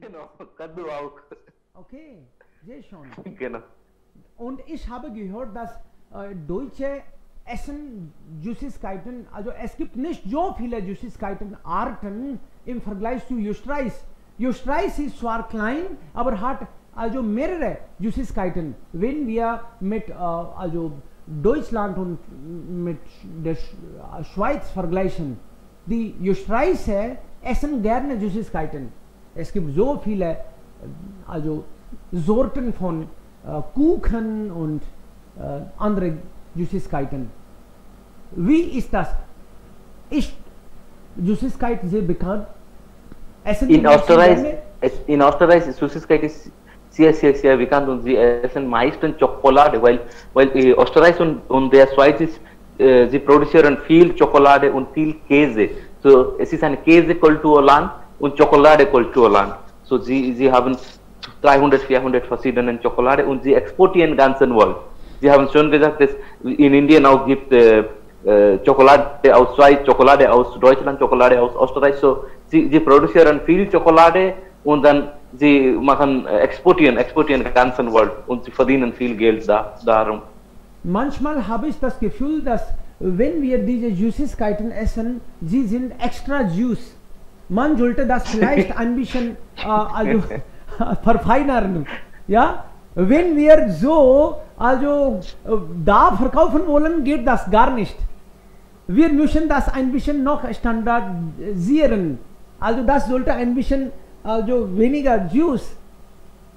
Genau, Kaddu auch. Okay, sehr schön. Genau. Und ich habe gehört, dass äh, deutsche Essen Süßigkeiten, also es gibt nicht so viele Süßigkeiten-Arten im Vergleich zu Österreich. Österreich ist zwar klein, aber hat also mehrere Süßigkeiten. Wenn wir mit äh, also Deutschland und mit der Sch äh, Schweiz vergleichen, die Österreicher essen gerne Süßigkeiten. Es gibt so viele äh, also Sorten von äh, Kuchen und äh, andere Süßigkeiten. Wie ist das? Ist Süßigkeit sehr bekannt? Essen die In Menschen Österreich, gerne? es, in Österreich ist Süßigkeit ist sehr, sehr, sehr bekannt und sie essen meistens Schokolade, weil, weil äh, Österreich und, und der Schweiz ist, äh, sie produzieren viel Schokolade und viel Käse. So, es ist ein Käsekulturland und Schokoladekulturland. So, sie, sie haben 300, 400 verschiedene Schokolade und sie exportieren ganzen Welt. Sie haben schon gesagt, dass in Indien auch gibt äh, äh, Schokolade aus Schweiz, Schokolade aus Deutschland, Schokolade aus Österreich. So, sie, sie produzieren viel Schokolade und dann sie machen äh, exportieren, exportieren ganzen Welt und sie verdienen viel Geld da, darum. Manchmal habe ich das Gefühl, dass wenn wir diese Süßigkeiten essen, sie sind extra süß. Man sollte das vielleicht ein bisschen äh, also, verfeinern. Ja? Wenn wir so also äh, da verkaufen wollen, geht das gar nicht. Wir müssen das ein bisschen noch standardisieren. Also das sollte ein bisschen also weniger süß.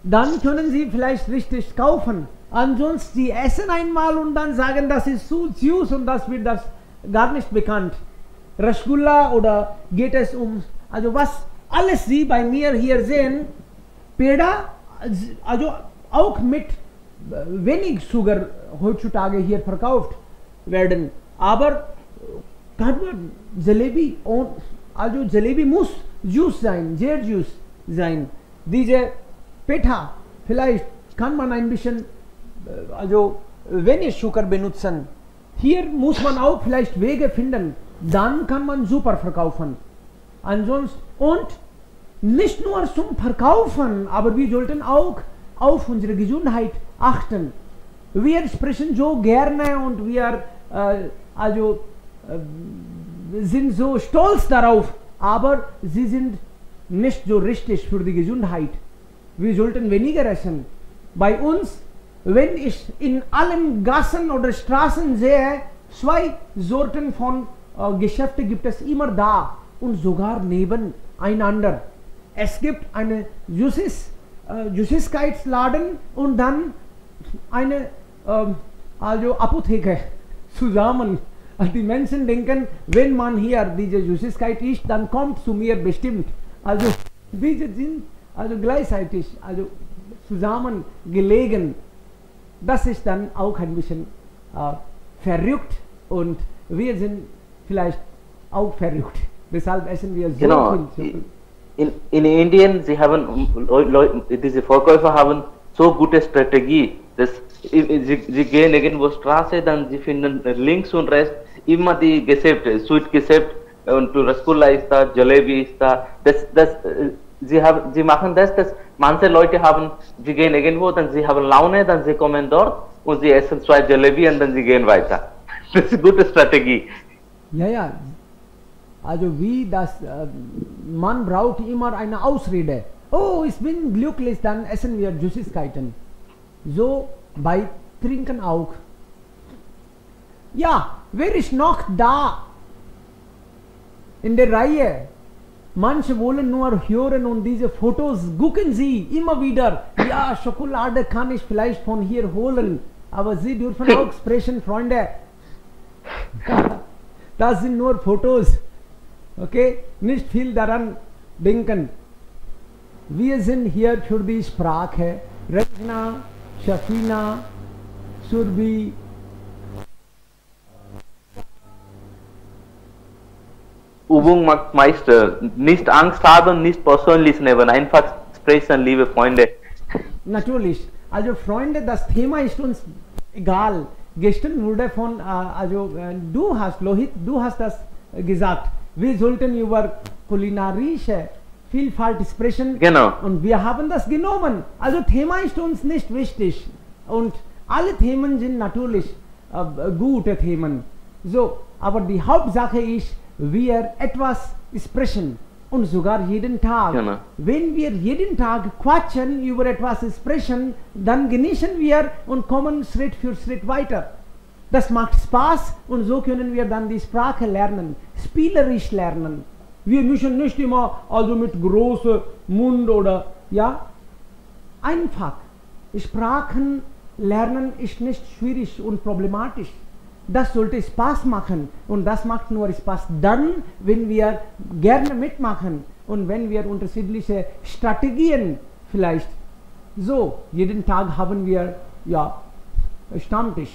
Dann können Sie vielleicht richtig kaufen. Ansonsten Sie essen einmal und dann sagen, das ist zu süß und das wird das gar nicht bekannt. Rasgulla oder geht es um, also was alles Sie bei mir hier sehen, Peda, also auch mit wenig Sugar heutzutage hier verkauft werden. Aber kann man Jalebi und also Jalebi muss süß sein, sehr süß sein. Diese Petha, vielleicht kann man ein bisschen äh, also wenig Zucker benutzen. Hier muss man auch vielleicht Wege finden. Dann kann man super verkaufen. Ansonsten und nicht nur zum Verkaufen, aber wir sollten auch auf unsere Gesundheit achten. Wir sprechen so gerne und wir äh, also äh, sind so stolz darauf, aber sie sind nicht so richtig für die Gesundheit. Wir sollten weniger essen. Bei uns, wenn ich in allen Gassen oder Straßen sehe, zwei Sorten von äh, Geschäften gibt es immer da und sogar nebeneinander. Es gibt eine Süßes, äh, Süßigkeitsladen und dann eine ähm, also Apotheke zusammen. Die Menschen denken, wenn man hier diese Süßigkeit isst, dann kommt zu mir bestimmt. Also diese sind also gleichzeitig also zusammen gelegen. Das ist dann auch ein bisschen äh, verrückt und wir sind vielleicht auch verrückt. So Genau. viel. So viel. In, in Indien, sie haben, Leu- Leu- diese Verkäufer haben so gute Strategie, dass i- sie, sie gehen irgendwo Straße, dann sie finden links und rechts immer die Geschäfte, Sweet Geschäft und Rasgulla ist da, Jalebi ist da. Das, das, äh, sie, haben, sie machen das, dass manche Leute haben, sie gehen irgendwo, dann sie haben Laune, dann sie kommen dort und sie essen zwei Jalebi und dann sie gehen weiter. Das ist eine gute Strategie. Ja, ja. Also wie das, äh, man braucht immer eine Ausrede. Oh, ich bin glücklich, dann essen wir Süßigkeiten. So bei Trinken auch. Ja, wer ist noch da? In der Reihe. Manche wollen nur hören und diese Fotos gucken sie immer wieder. Ja, Schokolade kann ich vielleicht von hier holen. Aber sie dürfen auch sprechen, Freunde. Das sind nur Fotos. Okay? Nicht viel daran denken. Wir sind hier für die Sprache. Rechna, Shafina, Surbi. Übung macht Meister. Nicht Angst haben, nicht persönlich nehmen. Einfach sprechen, liebe Freunde. Natürlich. Also Freunde, das Thema ist uns egal. Gestern wurde von, äh, also äh, du hast, Lohit, du hast das äh, gesagt. Wir sollten über kulinarische Vielfalt sprechen. Genau. Und wir haben das genommen. Also Thema ist uns nicht wichtig. Und alle Themen sind natürlich äh, gute Themen. So, aber die Hauptsache ist, wir etwas sprechen. Und sogar jeden Tag. Genau. Wenn wir jeden Tag quatschen, über etwas sprechen, dann genießen wir und kommen Schritt für Schritt weiter. Das macht Spaß und so können wir dann die Sprache lernen, spielerisch lernen. Wir müssen nicht immer also mit großem Mund oder ja, einfach. Sprachen lernen ist nicht schwierig und problematisch. Das sollte Spaß machen und das macht nur Spaß dann, wenn wir gerne mitmachen und wenn wir unterschiedliche Strategien vielleicht so jeden Tag haben wir ja Stammtisch.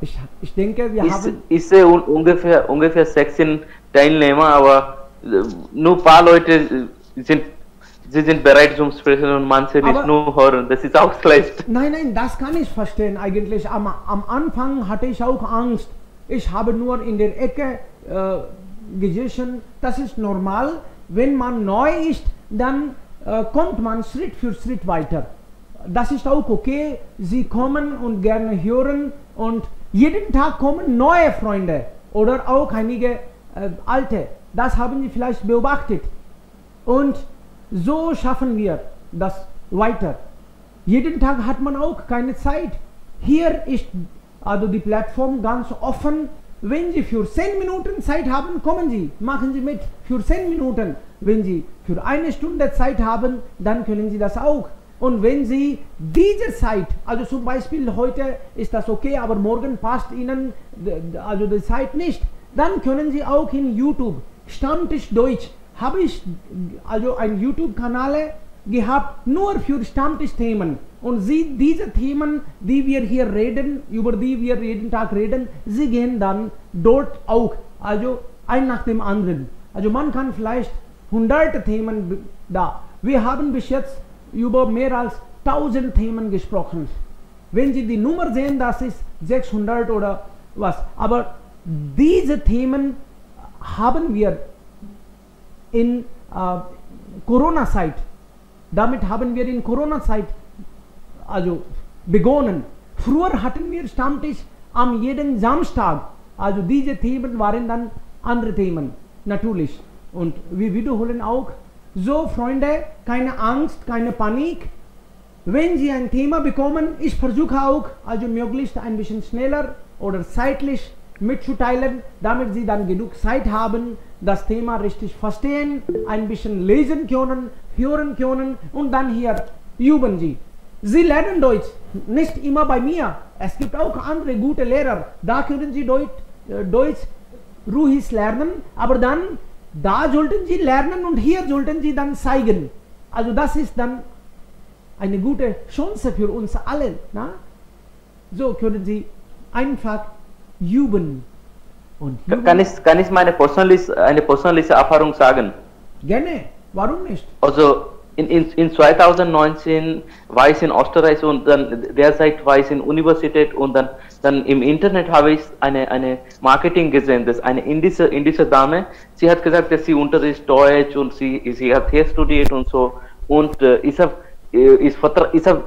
Ich, ich denke, wir Ich, haben ich sehe un ungefähr, ungefähr 16 Teilnehmer, aber äh, nur ein paar Leute äh, sind, sie sind bereit zum Sprechen und manche nicht nur hören. Das ist auch schlecht. Nein, nein, das kann ich verstehen eigentlich. Am, am Anfang hatte ich auch Angst. Ich habe nur in der Ecke äh, gesessen. Das ist normal. Wenn man neu ist, dann äh, kommt man Schritt für Schritt weiter. Das ist auch okay. Sie kommen und gerne hören und jeden Tag kommen neue Freunde oder auch einige äh, alte. Das haben Sie vielleicht beobachtet. Und so schaffen wir das weiter. Jeden Tag hat man auch keine Zeit. Hier ist also die Plattform ganz offen. Wenn Sie für 10 Minuten Zeit haben, kommen Sie, machen Sie mit für 10 Minuten. Wenn Sie für eine Stunde Zeit haben, dann können Sie das auch. Und wenn Sie diese Zeit, also zum Beispiel heute ist das okay, aber morgen passt Ihnen also die Zeit nicht, dann können Sie auch in YouTube Stammtisch Deutsch habe ich also ein YouTube-Kanal gehabt, nur für Stammtischthemen. Und sie, diese Themen, die wir hier reden, über die wir jeden Tag reden, sie gehen dann dort auch, also ein nach dem anderen. Also man kann vielleicht hunderte Themen da. Wir haben bis jetzt über mehr als 1000 Themen gesprochen. Wenn Sie die Nummer sehen, das ist 600 oder was. Aber diese Themen haben wir in äh, Corona-Zeit. Damit haben wir in Corona-Zeit also begonnen. Früher hatten wir Stammtisch am jeden Samstag. Also diese Themen waren dann andere Themen, natürlich. Und wir wiederholen auch, so Freunde, keine Angst, keine Panik. Wenn Sie ein Thema bekommen, ich versuche auch, also möglichst ein bisschen schneller oder zeitlich mitzuteilen, damit Sie dann genug Zeit haben, das Thema richtig verstehen, ein bisschen lesen können, hören können und dann hier üben Sie. Sie lernen Deutsch, nicht immer bei mir. Es gibt auch andere gute Lehrer, da können Sie Deutsch, äh, Deutsch ruhig lernen, aber dann, da sollten Sie lernen und hier sollten Sie dann zeigen. Also das ist dann eine gute Chance für uns alle. Na? So können Sie einfach üben. Und üben. Kann ich, kann ich meine persönliche, eine persönliche Erfahrung sagen? Gerne, warum nicht? Also in, in, in 2019 war ich in Österreich und dann derzeit war ich in Universität und dann, dann im Internet habe ich eine, eine Marketing gesehen, das eine indische, indische Dame, sie hat gesagt, dass sie unterrichtet Deutsch und sie, sie hat hier studiert und so. Und äh, ich habe ich, habe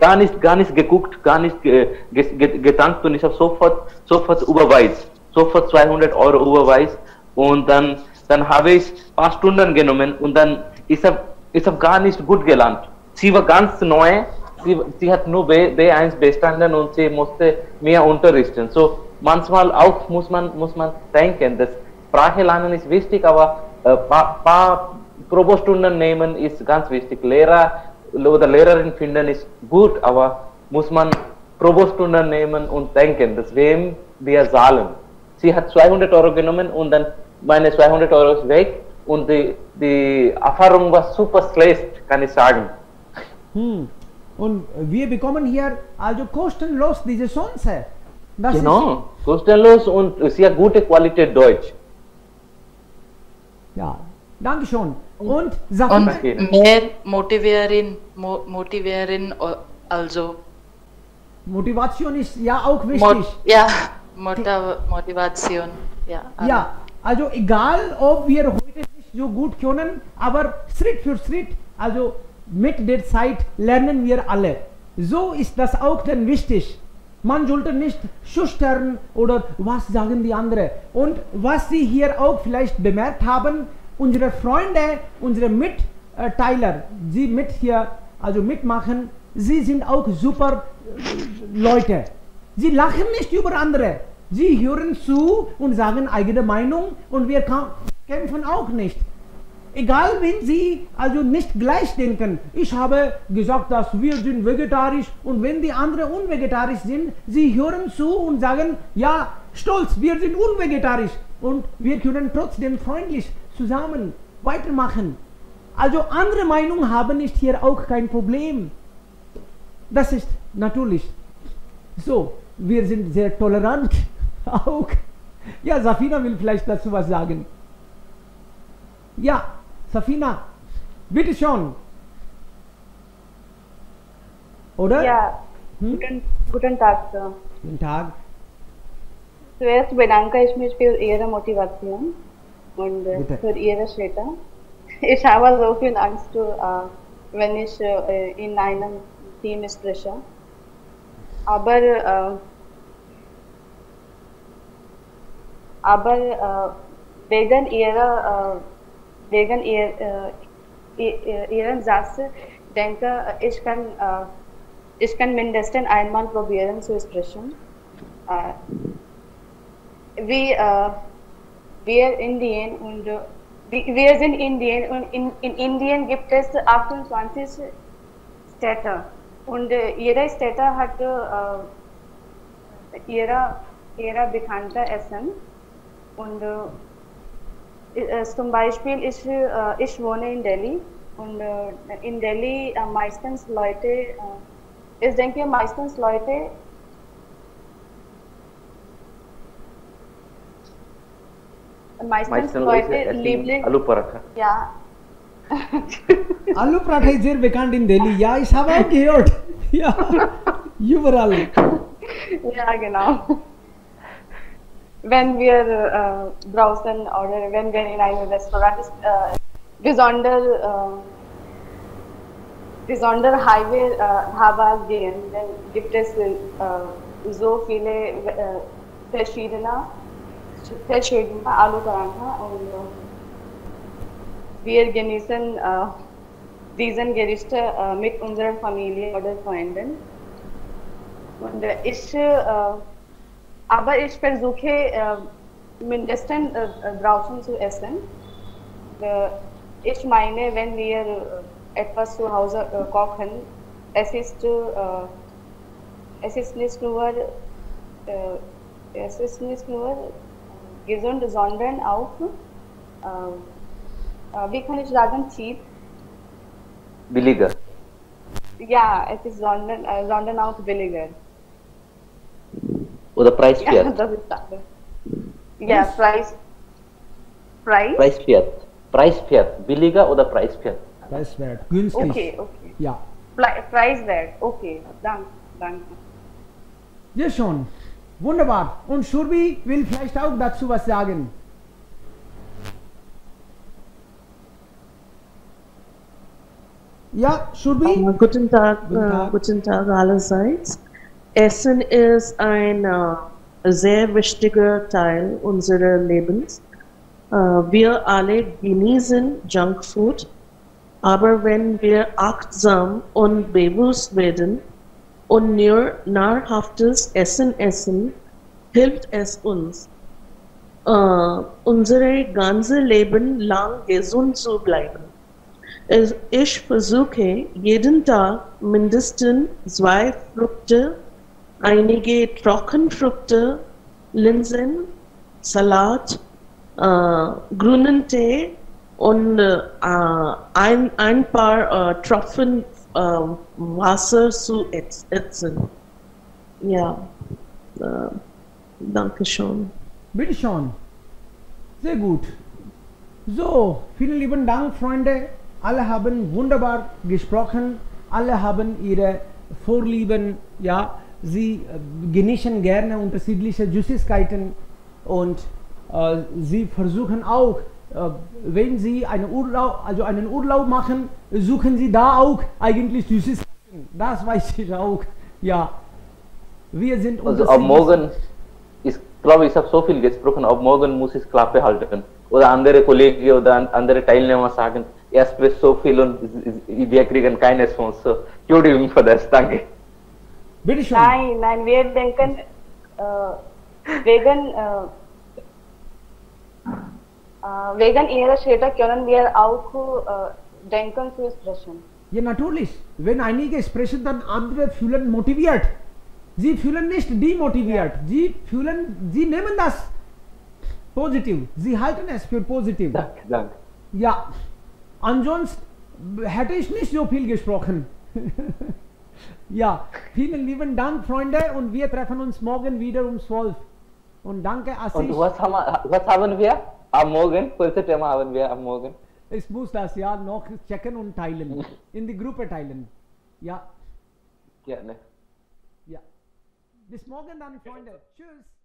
gar nicht, gar nicht geguckt, gar nicht ge, ge, ge, gedankt und ich habe sofort, sofort überweist, sofort 200 Euro überweist. Und dann, dann habe ich ein paar Stunden genommen und dann ich habe ich hab gar nicht gut gelernt. Sie war ganz neu, sie, sie hat nur B, B1 bestanden und sie musste mehr unterrichten. So manchmal auch muss man, muss man denken, dass Sprache lernen ist wichtig, aber ein äh, paar, paar Probestunden nehmen ist ganz wichtig. Lehrer oder Lehrerin finden ist gut, aber muss man Probestunden nehmen und denken, dass wem wir zahlen. Sie hat 200 Euro genommen und dann meine 200 Euro ist weg und die, die Erfahrung war super schlecht, kann ich sagen. Hm. Und wir bekommen hier also kostenlos diese Chance. Das Genau, kostenlos und sehr gute Qualität Deutsch. Ja, danke schon. Und Und Safina, Okay. mehr motivieren, mo motivieren, o- also Motivation ist ja auch Mot wichtig. ja, Mota Motivation. Ja, Ja, also egal, ob wir heute nicht so gut können, aber Schritt für Schritt, also mit der Zeit lernen wir alle. So ist das auch dann wichtig. Man sollte nicht schüchtern oder was sagen die anderen. Und was Sie hier auch vielleicht bemerkt haben, unsere Freunde, unsere Mitteiler, die mit hier also mitmachen, sie sind auch super äh, Leute. Sie lachen nicht über andere. Sie hören zu und sagen eigene Meinung und wir kämpfen auch nicht. Egal, wenn Sie also nicht gleich denken. Ich habe gesagt, dass wir sind vegetarisch und wenn die anderen unvegetarisch sind, Sie hören zu und sagen, ja, stolz, wir sind unvegetarisch und wir können trotzdem freundlich zusammen weitermachen. Also andere Meinung haben ist hier auch kein Problem. Das ist natürlich so. Wir sind sehr tolerant auch. Ja, Safina will vielleicht dazu was sagen. Ja, Safina, bitte schon. Oder? Ja, Hm? guten, guten Tag, Sir. Guten Tag. Zuerst bedanke ich mich für Ihre Motivation und äh, Bitte. für Ihre Schritte. Ich habe so viel Angst, äh, wenn ich äh, in einem Team spreche. Aber, aber wegen Ihrer, wegen ihr, äh, Ihren Satz denke ich kann, äh, ich kann mindestens einmal probieren zu sprechen. Äh, wie äh, wir Indien und wir sind Indien und in, in Indien gibt es 28 Städte und äh, jede Städte hat äh, ihre, ihre bekannte Essen und äh, zum Beispiel ich, äh, ich wohne in Delhi und äh, in Delhi äh, meistens Leute, äh, ich denke meistens Leute meistens Meistens Leute lieblich, Alu Paratha. ja, Alu Paratha ist sehr bekannt in Delhi. Ja, ich habe auch gehört. Ja, überall. ja genau. Wenn wir äh, draußen oder wenn wir in einem Restaurant äh, besonder, äh, besonder Highway äh, Dhaba gehen, dann gibt es äh, so viele äh, verschiedene, verschiedene Alu Paratha und äh, wir genießen äh, diesen Gerichte äh, mit unserer Familie oder Freunden. Und äh, ich, äh, aber ich versuche äh, mindestens äh, draußen zu essen. Äh, ich meine, wenn wir äh, etwas zu Hause äh, kochen, es ist, äh, es ist nicht nur, äh, es ist nicht nur gesund, sondern auch, äh, äh, wie kann ich sagen, cheap. Billiger. Ja, es ist sondern, äh, sondern auch billiger. Oder preiswert. Ja, das ist das. Ja, Preis. Preis? Preiswert. Preiswert. Billiger oder preiswert? Preiswert, günstig. Okay, okay. Ja. Pre- Preiswert, okay. Danke, danke. Ja, schon. Wunderbar. Und Shurbi will vielleicht auch dazu was sagen. Ja, Shurbi? Äh, guten Tag, Guten äh, Tag. guten Tag allerseits. Essen ist ein äh, sehr wichtiger Teil unseres Lebens. Äh, wir alle genießen Junkfood, aber wenn wir achtsam und bewusst werden und nur nahrhaftes Essen essen, hilft es uns, äh, unser ganzes Leben lang gesund zu bleiben. Ich versuche jeden Tag mindestens zwei Früchte, einige Trockenfrüchte, Linsen, Salat, äh, grünen Tee und äh, ein, ein paar äh, Tropfen äh, Wasser zu essen. Ja, äh, danke schön. Bitte schon. Sehr gut. So, vielen lieben Dank, Freunde. Alle haben wunderbar gesprochen. Alle haben ihre Vorlieben. Ja, sie äh, genießen gerne unterschiedliche Süßigkeiten und äh, sie versuchen auch äh, wenn Sie einen Urlaub, also einen Urlaub machen, suchen Sie da auch eigentlich Süßigkeiten. Das weiß ich auch. Ja. Wir sind Also unterschiedlich- morgen, ich glaube, ich habe so viel gesprochen, ab morgen muss ich Klappe halten. Oder andere Kollegen oder an- andere Teilnehmer sagen, er spricht so viel und wir kriegen keine Sponsor. Entschuldigung für das, danke. Bitte schön. Nein, nein, wir denken, äh, wegen, äh, äh, wegen ihrer Städte können wir auch äh, denken zu sprechen. Ja, natürlich. Wenn einige sprechen, dann andere fühlen motiviert. Sie fühlen nicht demotiviert. Sie fühlen, sie nehmen das positiv. Sie halten es für positiv. Danke, danke. Ja, ansonsten hätte ich nicht so viel gesprochen. ja, vielen lieben Dank, Freunde, und wir treffen uns morgen wieder um 12. Und danke, Und Assis. was haben, was haben wir am Morgen? Welches Thema haben wir am Morgen? Ich muss das ja noch checken und teilen. In die Gruppe teilen. Ja, Gerne. ja. Bis morgen dann, Freunde. Tschüss.